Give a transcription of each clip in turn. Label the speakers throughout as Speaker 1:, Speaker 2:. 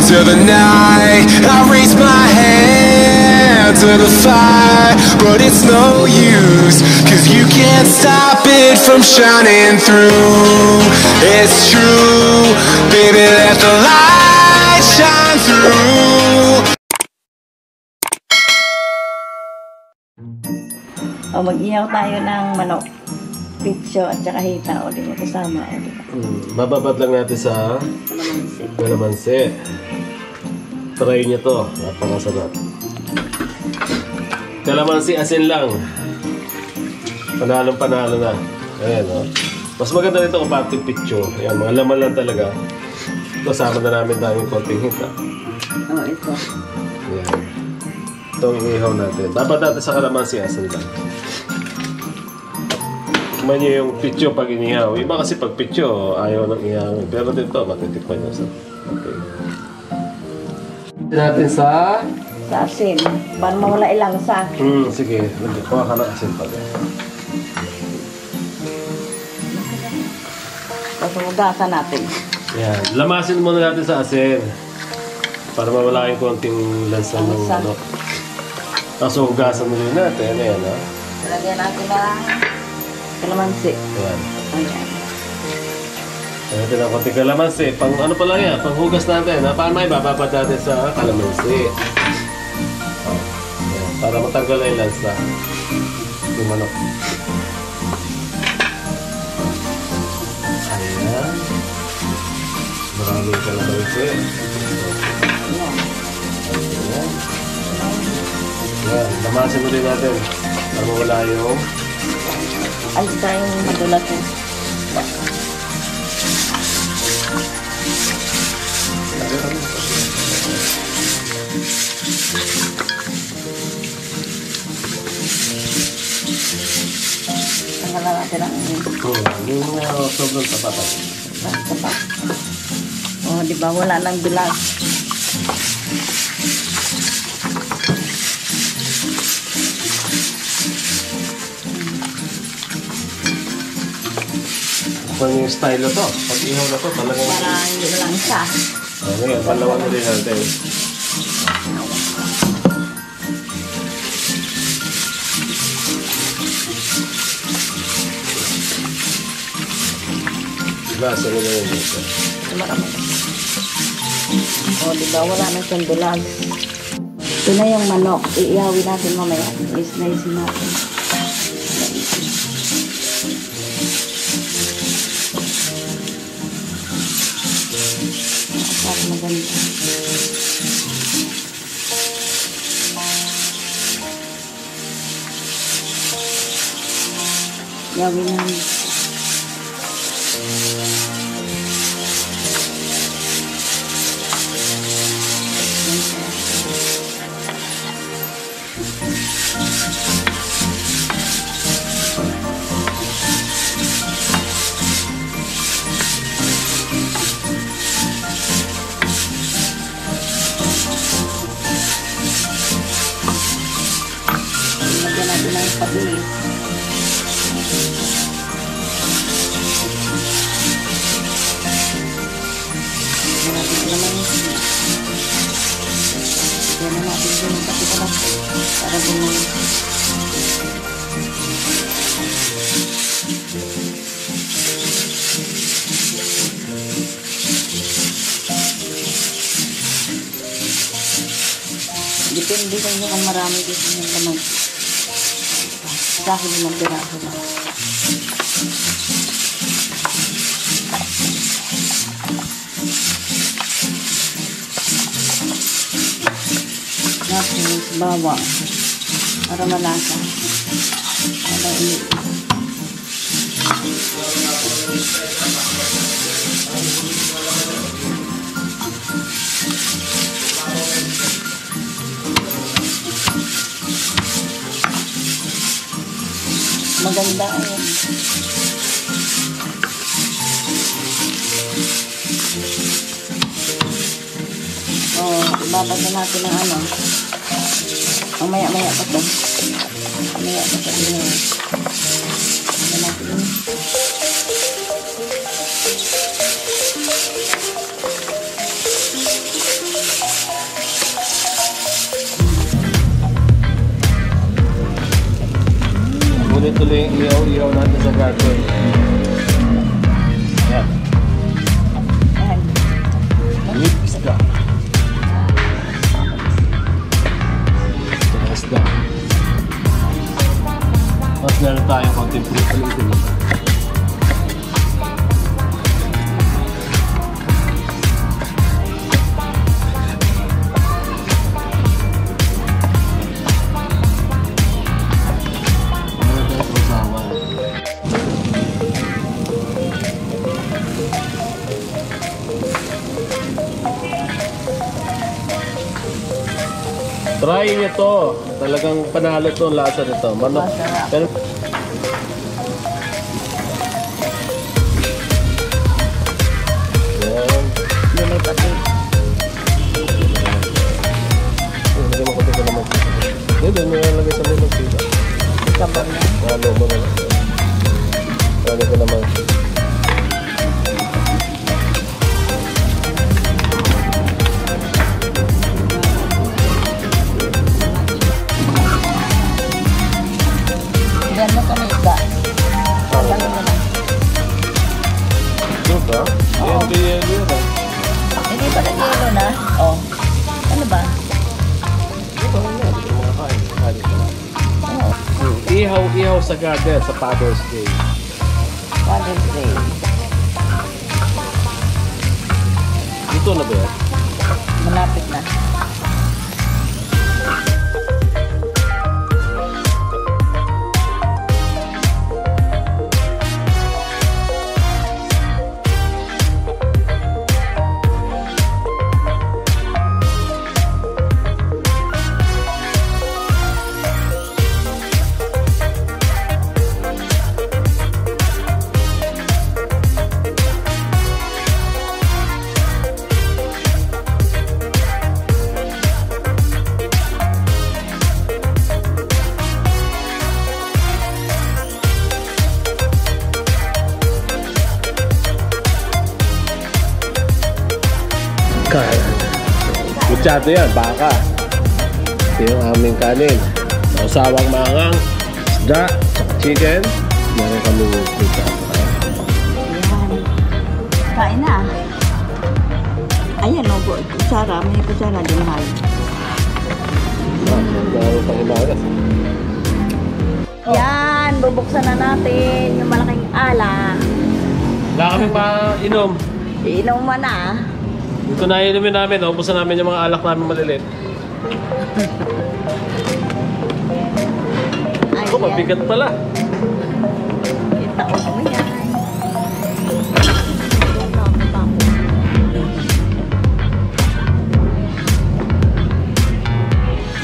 Speaker 1: into the night. I raise my hand to the fire, but it's no use, cause you can't stop it from shining through. It's true, baby, let the light shine through.
Speaker 2: O, mag-ihaw tayo ng manok. Pitso at saka hita. O, mo kasama. O, ba?
Speaker 3: Hmm, bababad lang natin sa
Speaker 2: Kalamansi.
Speaker 3: kalamansi. Try nyo to. Napakasarap. Kalamansi asin lang. Panalong panalo na. Ayan, oh. Mas maganda nito kung pati pitcho. Ayan, mga laman lang talaga. Ito, sama na namin daming konting hita.
Speaker 2: O, ito.
Speaker 3: Ayan. Itong ihaw natin. Dapat natin sa kalamansi asin lang. Tikman nyo yung pitcho pag inihaw. Iba kasi pag pitcho, ayaw nang ihaw. Pero dito, matitikman nyo sa... Okay. natin sa...
Speaker 2: Sa asin. Para mawala ilang sa.
Speaker 3: Hmm, sige. Kuha ka ng asin pag.
Speaker 2: Tapos hugasan natin.
Speaker 3: Yan. Lamasin muna natin sa asin. Para mawala yung konting lansa ng ano. Tapos rin natin. Ayan, ha?
Speaker 2: Lagyan natin ng kalamansi.
Speaker 3: Ayan.
Speaker 2: Ayan.
Speaker 3: Ayan natin ang konting kalamansi. Pang ano pa lang yan? Pang hugas natin. Ha? Paano may bababad natin sa kalamansi? Ayan. Para matanggal na yung lansa. Yung manok. Ayan. Maraming kalamansi.
Speaker 2: Ayan.
Speaker 3: Ayan. Ayan. Lamasin ulit natin. Para mawala yung
Speaker 2: Ay, tayong madulas eh. Tanggalan natin ang
Speaker 3: Hmm, yung uh, sobrang tapatan.
Speaker 2: basta pa. O, di ba? Wala nang bilag.
Speaker 3: Kung yung style na to, pag ihaw na to, talagang...
Speaker 2: Para hindi lang siya.
Speaker 3: Oh, ngayon, palawan ulit natin. Lasa mo na yun dito.
Speaker 2: Marami. O, di ba? Wala na siyang bilag. Ito na yung manok. Iiyawin natin mamaya. Isnaisin natin. Para maganda. Yawin namin. Lagyan Lagyan na natin din yung kapitalas para bumalik. Depende sa inyo kung marami dito yung laman. Akin yung piraso lang. Tapos, bawang. Para malasa. Para ini. Maganda yun. Ibabad natin ang ano. Mamaya-maya pa ito. Mamaya pa ito. Ano natin yun?
Speaker 3: Tuloy-tuloy yung iyaw-iyaw natin sa garden. Try nyo to. Talagang panalo to ang lasa nito. Manok. Pero, mo. Yan, doon mo sa limang sila.
Speaker 2: Sabon na.
Speaker 3: Halo mo na lang. Lagyan ko naman. Ihaw, ihaw sa Father's Day.
Speaker 2: Father's Day.
Speaker 3: Ito na ba yan?
Speaker 2: Malapit na.
Speaker 3: Kutsado yan, baka. Ito yung aming kanin. Mausawang mangang, isda, chicken. Meron kami kutsado.
Speaker 2: Yan. Kain na. Ayan, oh, bu- kutsara. May kutsara din mahal.
Speaker 3: Ah, meron pang himagas.
Speaker 2: Yan, bubuksan na natin yung malaking ala.
Speaker 3: Wala kami pa inom.
Speaker 2: Iinom mo na.
Speaker 3: Dito na inumin namin. Naubusan namin yung mga alak namin maliliit.
Speaker 2: Ay,
Speaker 3: Ako, mabigat pala.
Speaker 2: Kita ko mo yan.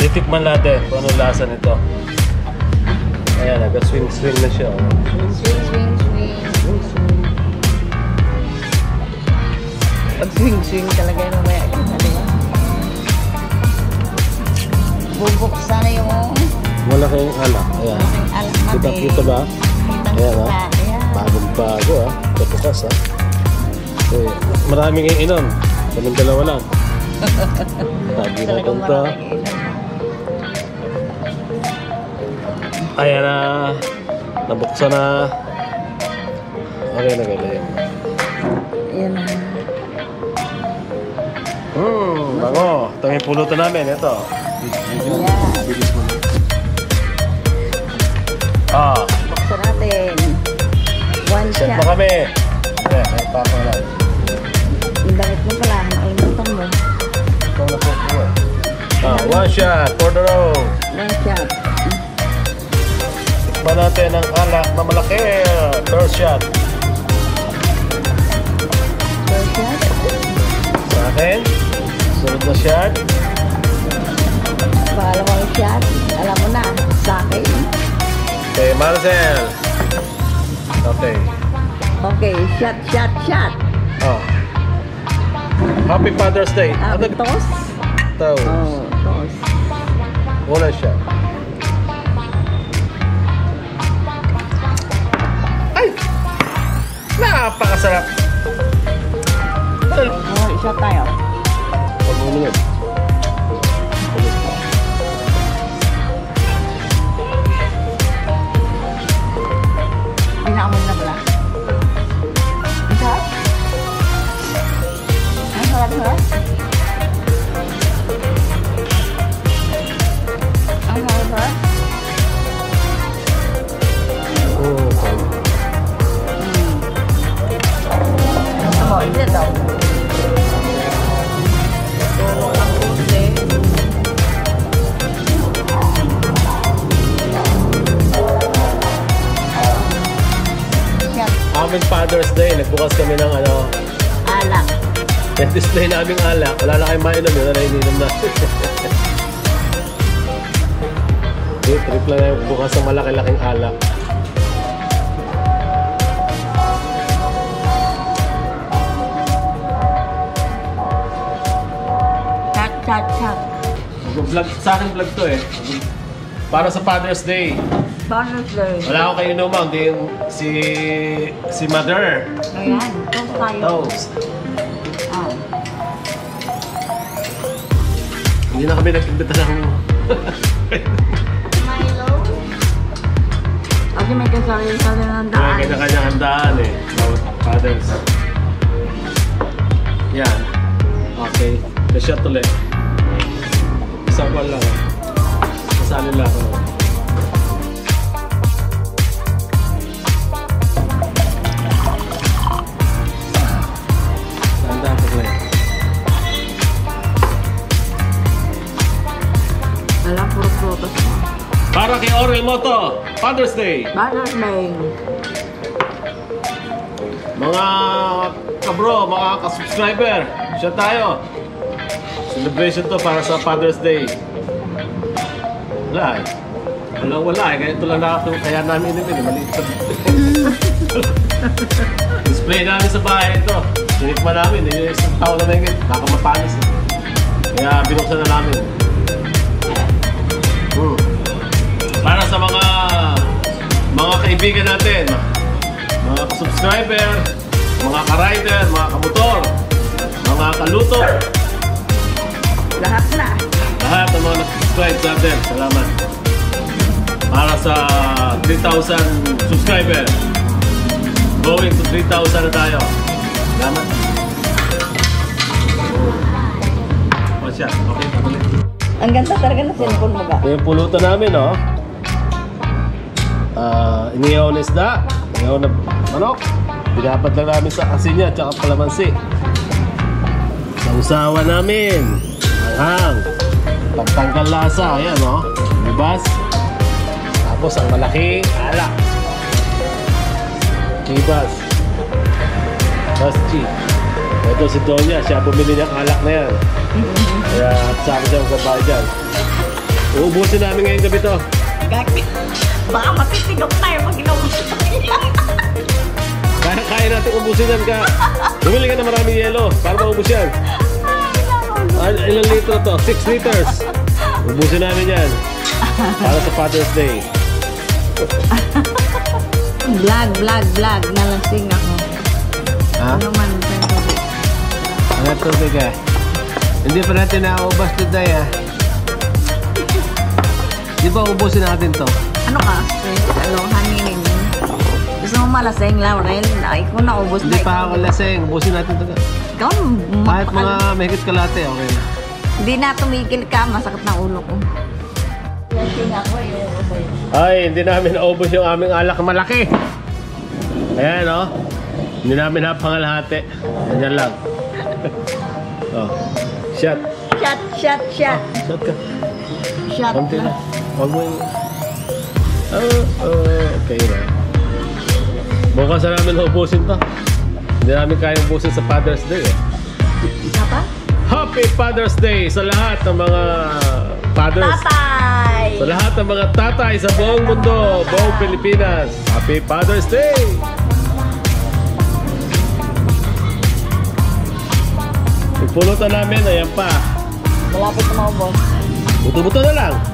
Speaker 3: Titikman natin kung anong lasa nito. Ayan, nag-swing-swing na siya. oh.
Speaker 2: Swing talaga yung mamaya. Ba? Bubuksan na yung
Speaker 3: Malaking alak. Ayan.
Speaker 2: alak natin.
Speaker 3: Kita, kita ba? Ayan,
Speaker 2: kita.
Speaker 3: ah.
Speaker 2: Ayan.
Speaker 3: Bagong bago ah. Kapukas ah. Okay. Maraming iinom. Kaming dalawa lang. Lagi na
Speaker 2: inom.
Speaker 3: Ayan na. Nabuksan na. Okay na gala. Hmm, bango. Ito yung pulutan namin. Ito. Mo. Ah,
Speaker 2: Buksan natin. One shot.
Speaker 3: na kami. Ayan, may pako lang.
Speaker 2: Yung damit mo pala, nakalimutan mo.
Speaker 3: Ito na po po eh. Ah, one shot for the road.
Speaker 2: One shot.
Speaker 3: Tikman natin ang alak na malaki. Third shot.
Speaker 2: One shot.
Speaker 3: Sa akin. Sunod na shot.
Speaker 2: Pangalawang shot. Alam mo na, sa akin.
Speaker 3: Okay, Marcel. Okay.
Speaker 2: Okay, shot, shot, shot.
Speaker 3: Oh. Happy Father's Day.
Speaker 2: Ah,
Speaker 3: Ano
Speaker 2: toss?
Speaker 3: ito?
Speaker 2: Oh, toss.
Speaker 3: Una siya. Ay! Napakasarap!
Speaker 2: Oh, isa tayo.
Speaker 3: Pag umunod.
Speaker 2: Pinaamoy na pala. Ang sarap. Ang sarap,
Speaker 3: nagbukas kami ng ano,
Speaker 2: alak.
Speaker 3: display naming alak. Wala na kayong mainom yun, na ininom na. Trip, trip lang yung bukas ng malaki-laking alak.
Speaker 2: Chat, chat, chat.
Speaker 3: Vlog, sa akin vlog to eh. Para sa Father's Day.
Speaker 2: Bonus day.
Speaker 3: Wala akong kayo inuman, di yung si si Mother.
Speaker 2: Ayan, toast tayo.
Speaker 3: Toast.
Speaker 2: Ah.
Speaker 3: Hindi na kami nag-imbita ng...
Speaker 2: Milo? Kasi may kasari-sari ng
Speaker 3: May
Speaker 2: daan.
Speaker 3: kanya-kanyang handaan eh. Bawat Fathers. Yan. Okay. The shot ulit. Isang kwan lang. Kasalin lang. oh. Para kay Orel Moto, Father's Day.
Speaker 2: Bonus day.
Speaker 3: Mga kabro, mga ka-subscriber, siya tayo. Celebration to para sa Father's Day. Wala eh. Wala wala eh. Kaya ito lang na kaya namin inumin eh. Maliit pa. Display namin sa bahay ito. Sinikma namin. Eh, isang tao na mahigit. Nakamapanis eh. Kaya binuksan na namin. Kaibigan natin, mga subscriber, mga ka-rider, mga kamotor, mga kaluto,
Speaker 2: Lahat na.
Speaker 3: lahat ng mga nag-subscribe sa atin. Salamat. Para sa 3,000 subscriber. Going to 3,000 na tayo. Salamat. Siya, okay, tuloy.
Speaker 2: Ang ganda talaga na cellphone mo ga.
Speaker 3: Ito yung pulutan namin, no? Ah, inihaw na isda, inihaw na manok. Pinapat lang namin sa asin niya, tsaka kalamansi. Sa usawa namin, anghang. Pagtanggal lasa, ayan, no? Libas. Tapos ang malaking alak. Libas. G. Ito si Donya, siya bumili ng alak na yan. Kaya sa akin siya magkabahay dyan. Uubusin namin ngayong gabi to.
Speaker 2: Gagi. Baka matitigok tayo pag inubos
Speaker 3: Kaya kaya natin ubusin yan ka. Bumili ka na maraming yelo para maubos yan. Ah, ilang litro to? 6 liters. Ubusin namin yan. Para sa Father's Day.
Speaker 2: Vlog, vlog, vlog. Nalasing ako.
Speaker 3: Ha?
Speaker 2: Ano man pero
Speaker 3: Ano tubig ah? Hindi pa natin naubos today ah. Di ba ubusin natin to?
Speaker 2: Ano ka? Ano, haninin. Gusto mo malasing, Laurel? Ay, kung naubos
Speaker 3: Hindi
Speaker 2: na
Speaker 3: pa ako lasing. Ubusin natin to.
Speaker 2: Ikaw,
Speaker 3: Kahit mga mahigit kalate, okay na.
Speaker 2: Hindi na tumigil ka, masakit na ulo ko. Lasing ako yung
Speaker 3: Ay, hindi namin naubos yung aming alak malaki. Ayan, oh. Hindi namin napangalahati. Ganyan lang. oh. Shot.
Speaker 2: Shot, shot, shot.
Speaker 3: Shot ka.
Speaker 2: Shot
Speaker 3: Konti na. Huwag mo yung... Oh, oh, okay na. Bukas na namin ubusin to. Hindi namin kaya ubusin sa Father's Day eh.
Speaker 2: Apa?
Speaker 3: Happy Father's Day sa lahat ng mga fathers.
Speaker 2: Tatay!
Speaker 3: Sa lahat ng mga tatay sa buong mundo, buong Pilipinas. Happy Father's Day! Pupulutan namin, ayan pa.
Speaker 2: Malapit na maubos.
Speaker 3: Buto-buto na lang.